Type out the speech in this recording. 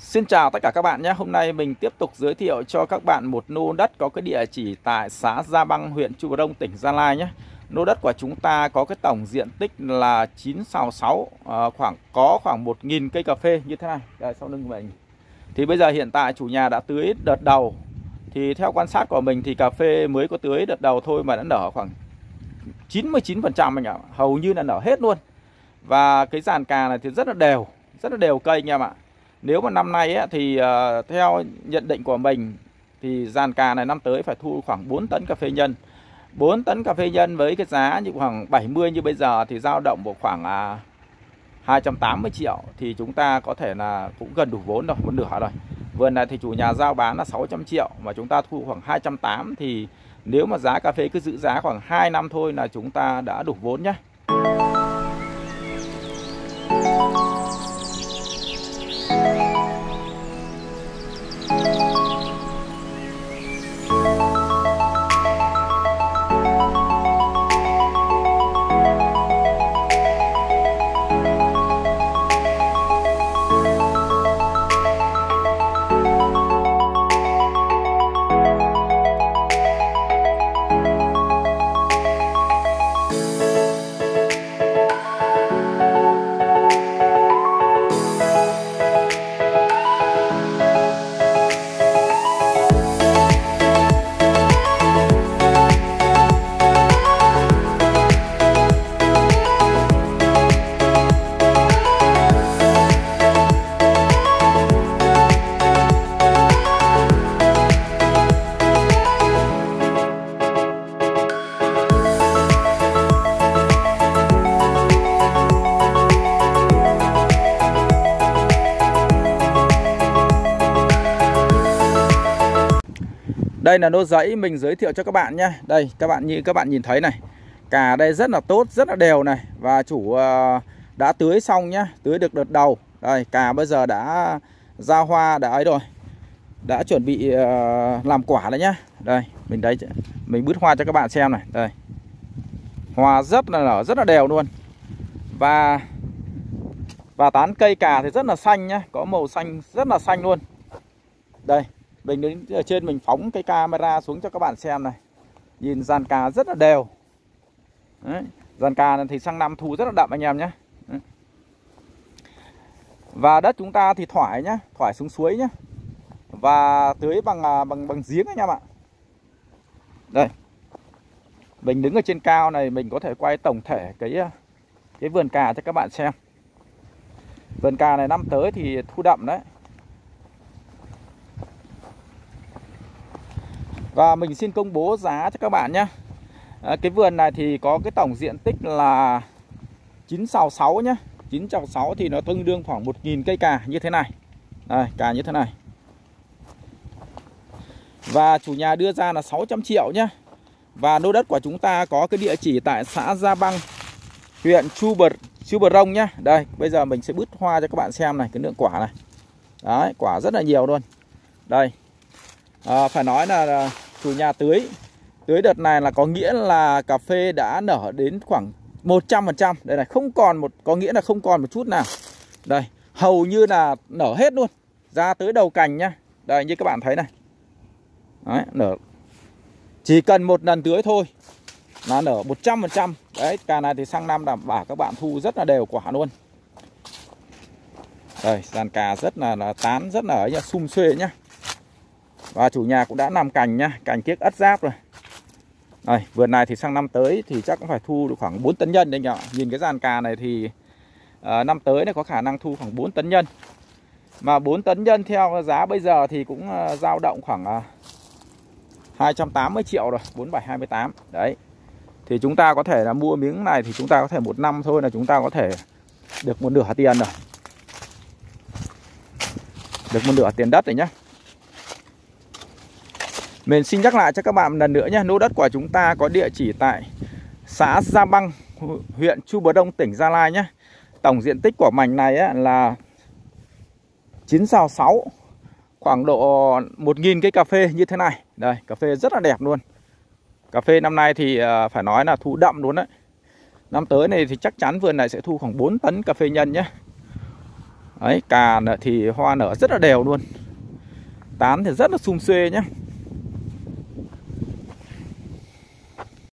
Xin chào tất cả các bạn nhé. Hôm nay mình tiếp tục giới thiệu cho các bạn một lô đất có cái địa chỉ tại xã Gia Băng, huyện Chu Đông, tỉnh Gia Lai nhé. Lô đất của chúng ta có cái tổng diện tích là 966 à, khoảng có khoảng 1.000 cây cà phê như thế này. Đây sau lưng mình. Thì bây giờ hiện tại chủ nhà đã tưới đợt đầu. Thì theo quan sát của mình thì cà phê mới có tưới đợt đầu thôi mà đã nở khoảng 99% anh ạ. Hầu như là nở hết luôn. Và cái dàn cà này thì rất là đều, rất là đều cây anh em ạ. Nếu mà năm nay ấy, thì uh, theo nhận định của mình thì dàn cà này năm tới phải thu khoảng 4 tấn cà phê nhân. 4 tấn cà phê nhân với cái giá như khoảng 70 như bây giờ thì dao động vào khoảng à, uh, 280 triệu thì chúng ta có thể là cũng gần đủ vốn rồi, một nửa rồi. Vườn này thì chủ nhà giao bán là 600 triệu mà chúng ta thu khoảng 280 thì nếu mà giá cà phê cứ giữ giá khoảng 2 năm thôi là chúng ta đã đủ vốn nhé. Đây là nô giấy mình giới thiệu cho các bạn nhé. Đây các bạn như các bạn nhìn thấy này. Cà đây rất là tốt, rất là đều này. Và chủ ờ, đã tưới xong nhá Tưới được đợt đầu. Đây cà bây giờ đã ra hoa đã ấy rồi. Đã chuẩn bị ờ, làm quả đấy nhá. Đây mình đấy Mình bứt hoa cho các bạn xem này. Đây. Hoa rất là nở, rất là đều luôn. Và Và tán cây cà thì rất là xanh nhá. Có màu xanh rất là xanh luôn. Đây mình đứng ở trên mình phóng cái camera xuống cho các bạn xem này. Nhìn dàn cà rất là đều. Đấy. dàn cà thì sang năm thu rất là đậm anh em nhé. Và đất chúng ta thì thoải nhá, thoải xuống suối nhá. Và tưới bằng à, bằng bằng giếng anh em ạ. Đây. Mình đứng ở trên cao này, mình có thể quay tổng thể cái à, cái vườn cà cho các bạn xem. Vườn cà này năm tới thì thu đậm đấy. Và mình xin công bố giá cho các bạn nhé. À, Cái vườn này thì có cái tổng diện tích là 966 nhé. 966 thì nó tương đương khoảng 1.000 cây cà như thế này. Đây, cà như thế này. Và chủ nhà đưa ra là 600 triệu nhé. Và lô đất của chúng ta có cái địa chỉ tại xã Gia Băng Huyện Chu Bật, Chu Bật Rông nhé. Đây, bây giờ mình sẽ bứt hoa cho các bạn xem này Cái lượng quả này. Đấy, quả rất là nhiều luôn. Đây. À, Phải nói là chủ nhà tưới. Tưới đợt này là có nghĩa là cà phê đã nở đến khoảng 100% đây này không còn một có nghĩa là không còn một chút nào. Đây hầu như là nở hết luôn. Ra tới đầu cành nhá. Đây như các bạn thấy này. Đấy nở. Chỉ cần một lần tưới thôi là nở 100% đấy cà này thì sang năm đảm bảo các bạn thu rất là đều quả luôn. Đây dàn cà rất là, là tán rất là ấy sum xuê nhá và chủ nhà cũng đã làm cành nhá cành kiếc ất giáp rồi đây, vườn này thì sang năm tới thì chắc cũng phải thu được khoảng 4 tấn nhân đấy nhỉ Nhìn cái dàn cà này thì uh, năm tới này có khả năng thu khoảng 4 tấn nhân. Mà 4 tấn nhân theo giá bây giờ thì cũng uh, động khoảng ờ, uh, 280 triệu rồi, 4728. Đấy. Thì chúng ta có thể là mua miếng này thì chúng ta có thể một năm thôi là chúng ta có thể được một nửa tiền rồi. Được một nửa tiền đất rồi nhá. Mình xin nhắc lại cho các bạn lần nữa nhé Lô đất của chúng ta có địa chỉ tại xã Gia Băng, huyện Chu Bờ Đông, tỉnh Gia Lai nhé. Tổng diện tích của mảnh này là 9 sao 6 Khoảng độ 1.000 cây cà phê như thế này. Đây, cà phê rất là đẹp luôn. Cà phê năm nay thì à, phải nói là thu đậm luôn đấy Năm tới này thì chắc chắn vườn này sẽ thu khoảng 4 tấn cà phê nhân nhé. Đấy, cà thì hoa nở rất là đều luôn. Tán thì rất là sum xuê nhé.